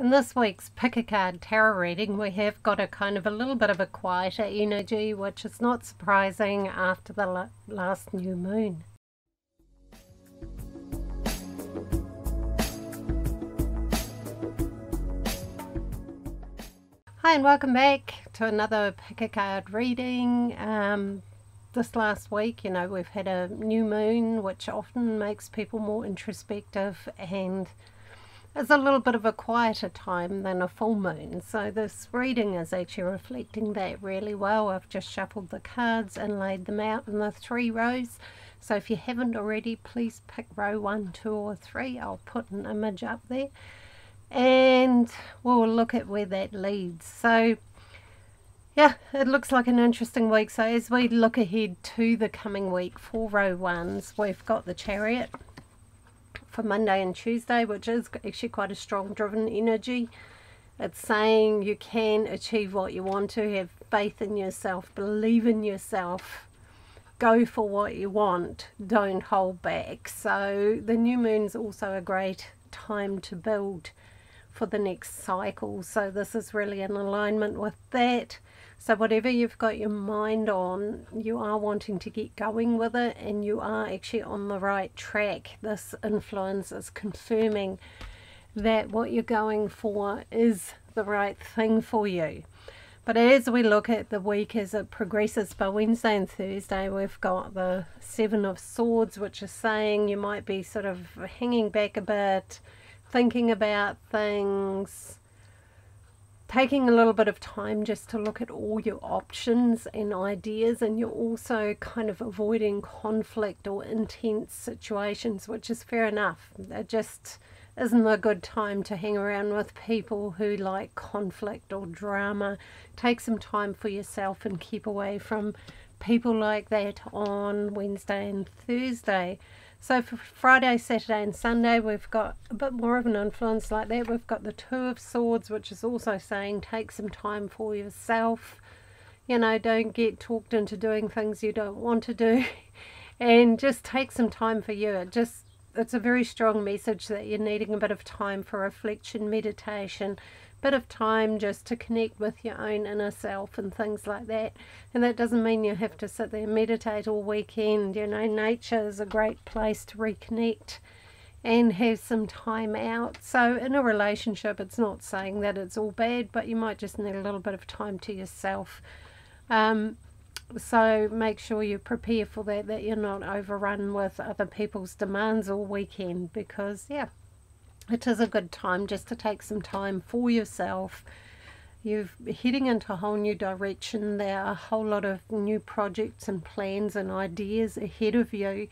In this week's Pick a Card Tarot reading, we have got a kind of a little bit of a quieter energy, which is not surprising after the last new moon. Hi, and welcome back to another Pick a Card reading. Um, this last week, you know, we've had a new moon, which often makes people more introspective and is a little bit of a quieter time than a full moon. So this reading is actually reflecting that really well. I've just shuffled the cards and laid them out in the three rows. So if you haven't already, please pick row one, two or three. I'll put an image up there. And we'll look at where that leads. So yeah, it looks like an interesting week. So as we look ahead to the coming week for row ones, we've got the chariot for Monday and Tuesday, which is actually quite a strong driven energy. It's saying you can achieve what you want to, have faith in yourself, believe in yourself, go for what you want, don't hold back. So the new moon's also a great time to build for the next cycle. So this is really in alignment with that. So whatever you've got your mind on, you are wanting to get going with it and you are actually on the right track. This influence is confirming that what you're going for is the right thing for you. But as we look at the week as it progresses, by Wednesday and Thursday, we've got the Seven of Swords, which is saying you might be sort of hanging back a bit, thinking about things, taking a little bit of time just to look at all your options and ideas and you're also kind of avoiding conflict or intense situations which is fair enough. It just isn't a good time to hang around with people who like conflict or drama. Take some time for yourself and keep away from people like that on Wednesday and Thursday so for Friday, Saturday and Sunday we've got a bit more of an influence like that. We've got the Two of Swords which is also saying take some time for yourself. You know, don't get talked into doing things you don't want to do and just take some time for you. It just it's a very strong message that you're needing a bit of time for reflection, meditation, bit of time just to connect with your own inner self and things like that. And that doesn't mean you have to sit there and meditate all weekend. You know, nature is a great place to reconnect and have some time out. So in a relationship, it's not saying that it's all bad, but you might just need a little bit of time to yourself. Um, so make sure you prepare for that, that you're not overrun with other people's demands all weekend because, yeah, it is a good time just to take some time for yourself. You're heading into a whole new direction. There are a whole lot of new projects and plans and ideas ahead of you.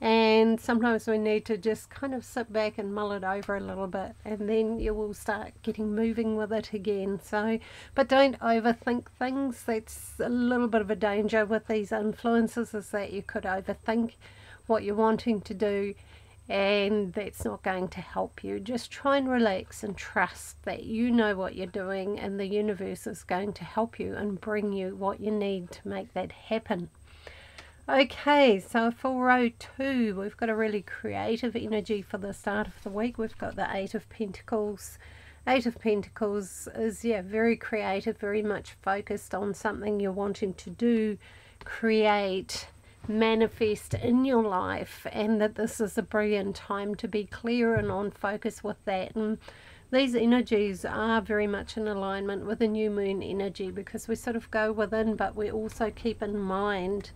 And sometimes we need to just kind of sit back and mull it over a little bit, and then you will start getting moving with it again. So, but don't overthink things. That's a little bit of a danger with these influences, is that you could overthink what you're wanting to do and that's not going to help you. Just try and relax and trust that you know what you're doing and the universe is going to help you and bring you what you need to make that happen. Okay, so for row two, we've got a really creative energy for the start of the week. We've got the Eight of Pentacles. Eight of Pentacles is, yeah, very creative, very much focused on something you're wanting to do, create, manifest in your life and that this is a brilliant time to be clear and on focus with that. And these energies are very much in alignment with the new moon energy because we sort of go within but we also keep in mind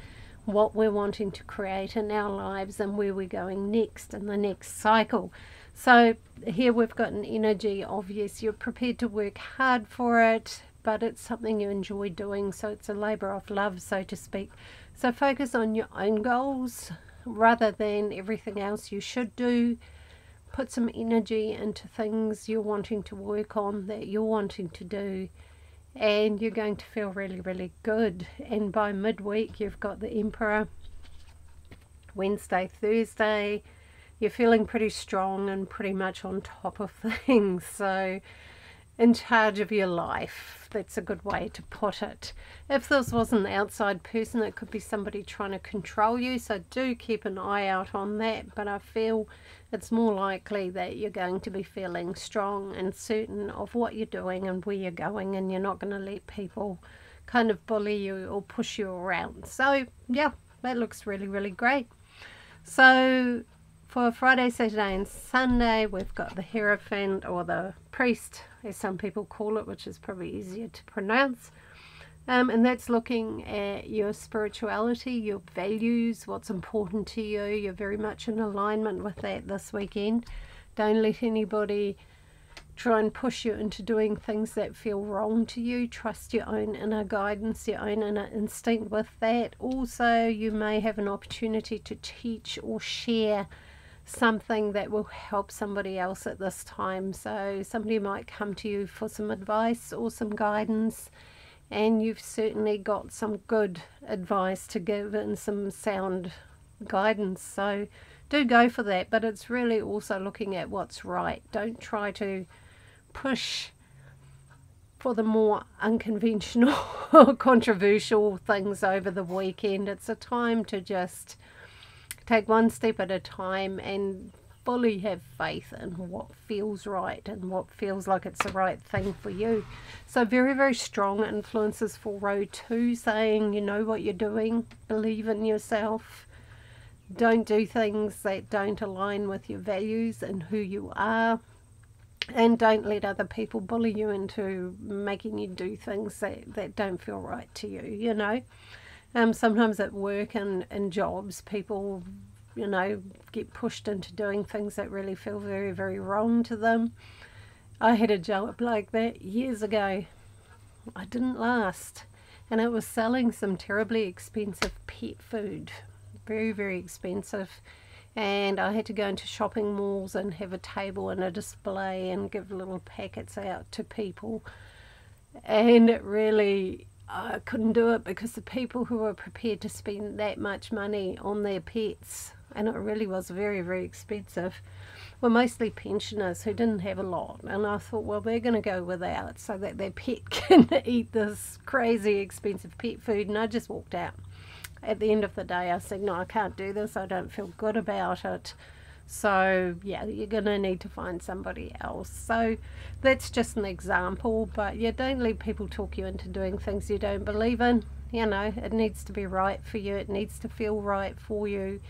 what we're wanting to create in our lives and where we're going next in the next cycle. So here we've got an energy of yes you're prepared to work hard for it but it's something you enjoy doing so it's a labor of love so to speak so focus on your own goals rather than everything else you should do. Put some energy into things you're wanting to work on, that you're wanting to do, and you're going to feel really, really good. And by midweek, you've got the Emperor. Wednesday, Thursday, you're feeling pretty strong and pretty much on top of things. So in charge of your life. That's a good way to put it. If this was an outside person, it could be somebody trying to control you. So do keep an eye out on that. But I feel it's more likely that you're going to be feeling strong and certain of what you're doing and where you're going, and you're not going to let people kind of bully you or push you around. So, yeah, that looks really, really great. So, for Friday, Saturday, and Sunday, we've got the Hierophant or the priest, as some people call it, which is probably easier to pronounce. Um, and that's looking at your spirituality, your values, what's important to you. You're very much in alignment with that this weekend. Don't let anybody try and push you into doing things that feel wrong to you. Trust your own inner guidance, your own inner instinct with that. Also, you may have an opportunity to teach or share something that will help somebody else at this time. So, somebody might come to you for some advice or some guidance and you've certainly got some good advice to give and some sound guidance. So do go for that, but it's really also looking at what's right. Don't try to push for the more unconventional or controversial things over the weekend. It's a time to just take one step at a time and fully have faith in what feels right and what feels like it's the right thing for you. So, very, very strong influences for row two saying you know what you're doing, believe in yourself, don't do things that don't align with your values and who you are. And don't let other people bully you into making you do things that, that don't feel right to you, you know. Um, sometimes at work and, and jobs, people you know, get pushed into doing things that really feel very, very wrong to them. I had a job like that years ago. I didn't last. And it was selling some terribly expensive pet food. Very, very expensive. And I had to go into shopping malls and have a table and a display and give little packets out to people. And it really I couldn't do it because the people who were prepared to spend that much money on their pets and it really was very, very expensive, were mostly pensioners who didn't have a lot. And I thought, well, they're going to go without so that their pet can eat this crazy expensive pet food. And I just walked out. At the end of the day, I said, no, I can't do this. I don't feel good about it. So, yeah, you're going to need to find somebody else. So, that's just an example. But, yeah, don't let people talk you into doing things you don't believe in. You know, it needs to be right for you, it needs to feel right for you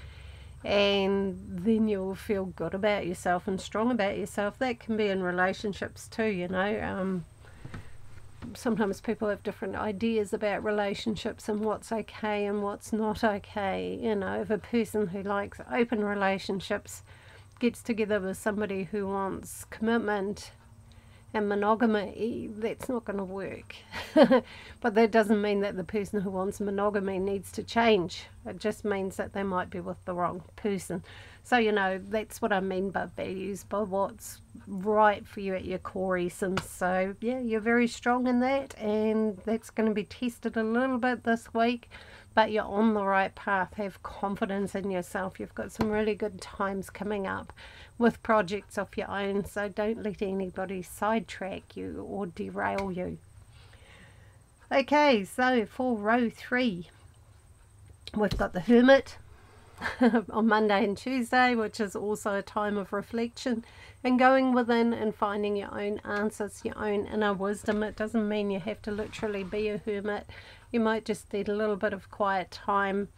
and then you'll feel good about yourself and strong about yourself. That can be in relationships too, you know. Um, sometimes people have different ideas about relationships and what's okay and what's not okay. You know, if a person who likes open relationships gets together with somebody who wants commitment and monogamy, that's not going to work. but that doesn't mean that the person who wants monogamy needs to change. It just means that they might be with the wrong person. So, you know, that's what I mean by values, by what's right for you at your core essence. So, yeah, you're very strong in that, and that's going to be tested a little bit this week but you're on the right path. Have confidence in yourself. You've got some really good times coming up with projects of your own, so don't let anybody sidetrack you or derail you. Okay, so for row three, we've got the Hermit on Monday and Tuesday, which is also a time of reflection and going within and finding your own answers, your own inner wisdom. It doesn't mean you have to literally be a hermit. You might just need a little bit of quiet time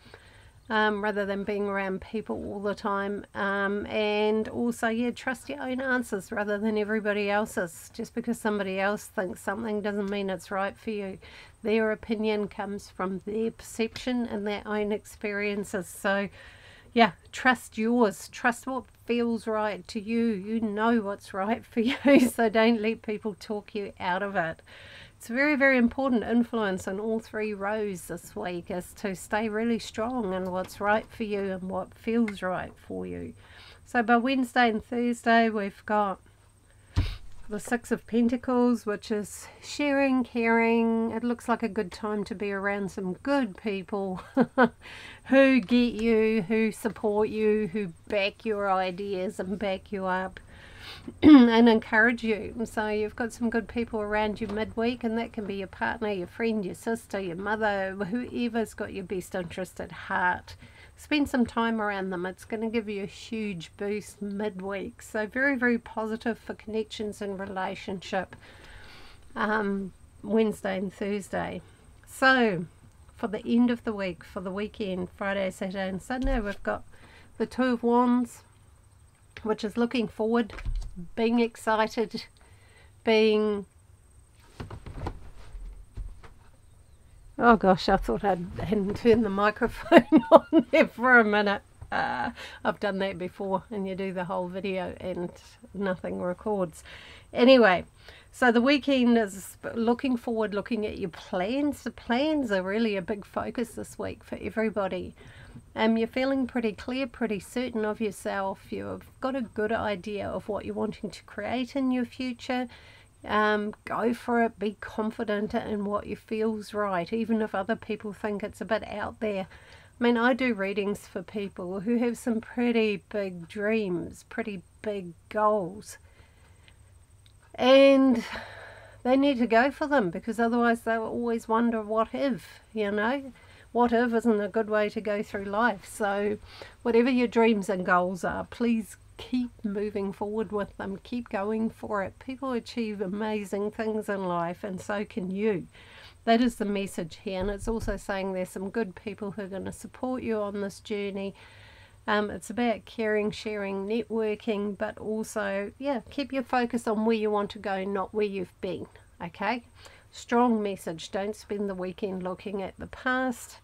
um, rather than being around people all the time. Um, and also, yeah, trust your own answers rather than everybody else's. Just because somebody else thinks something doesn't mean it's right for you. Their opinion comes from their perception and their own experiences. So, yeah, trust yours. Trust what feels right to you. You know what's right for you. So don't let people talk you out of it. It's very, very important influence in all three rows this week is to stay really strong in what's right for you and what feels right for you. So by Wednesday and Thursday, we've got the Six of Pentacles, which is sharing, caring. It looks like a good time to be around some good people who get you, who support you, who back your ideas and back you up. and encourage you. So you've got some good people around you midweek, and that can be your partner, your friend, your sister, your mother, whoever's got your best interest at heart. Spend some time around them. It's going to give you a huge boost midweek. So very, very positive for connections and relationship. Um, Wednesday and Thursday. So for the end of the week, for the weekend, Friday, Saturday, and Sunday, we've got the Two of Wands, which is looking forward, being excited, being. Oh gosh, I thought I hadn't turned the microphone on there for a minute. Uh, I've done that before, and you do the whole video and nothing records. Anyway, so the weekend is looking forward, looking at your plans. The plans are really a big focus this week for everybody. Um, you're feeling pretty clear, pretty certain of yourself. You've got a good idea of what you're wanting to create in your future. Um, go for it. Be confident in what you feels right, even if other people think it's a bit out there. I mean, I do readings for people who have some pretty big dreams, pretty big goals, and they need to go for them because otherwise they'll always wonder what if, you know what if isn't a good way to go through life. So, whatever your dreams and goals are, please keep moving forward with them. Keep going for it. People achieve amazing things in life, and so can you. That is the message here, and it's also saying there's some good people who are going to support you on this journey. Um, it's about caring, sharing, networking, but also, yeah, keep your focus on where you want to go, not where you've been. Okay? Strong message. Don't spend the weekend looking at the past.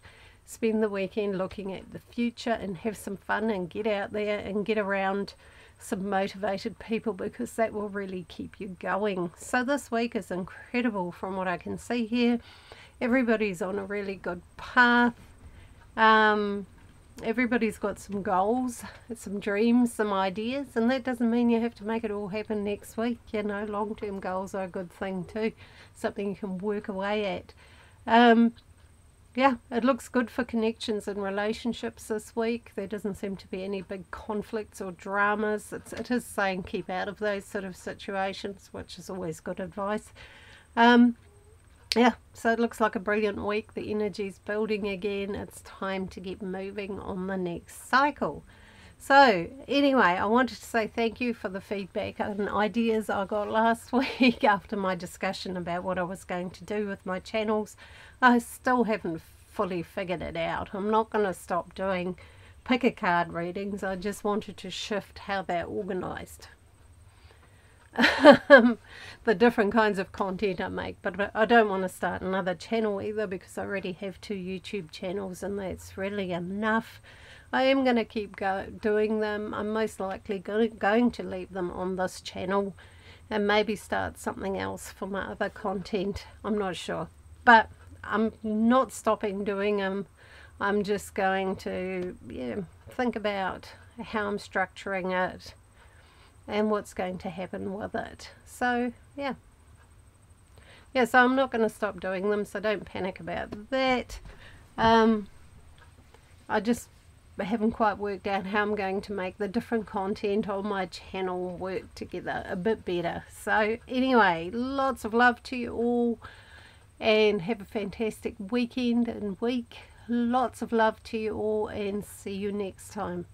Spend the weekend looking at the future and have some fun and get out there and get around some motivated people because that will really keep you going. So this week is incredible from what I can see here. Everybody's on a really good path. Um, everybody's got some goals, some dreams, some ideas, and that doesn't mean you have to make it all happen next week. You know, long term goals are a good thing too, something you can work away at. Um, yeah, it looks good for connections and relationships this week. There doesn't seem to be any big conflicts or dramas. It's, it is saying keep out of those sort of situations, which is always good advice. Um, yeah, so it looks like a brilliant week. The energy's building again. It's time to get moving on the next cycle. So, anyway, I wanted to say thank you for the feedback and ideas I got last week after my discussion about what I was going to do with my channels. I still haven't fully figured it out. I'm not going to stop doing pick a card readings. I just wanted to shift how they're organized. the different kinds of content I make. But I don't want to start another channel either because I already have two YouTube channels and that's really enough. I am going to keep go doing them. I'm most likely go going to leave them on this channel and maybe start something else for my other content. I'm not sure. But I'm not stopping doing them. I'm just going to yeah, think about how I'm structuring it and what's going to happen with it. So, yeah. Yeah, so I'm not going to stop doing them, so don't panic about that. Um, I just haven't quite worked out how I'm going to make the different content on my channel work together a bit better. So, anyway, lots of love to you all and have a fantastic weekend and week. Lots of love to you all and see you next time.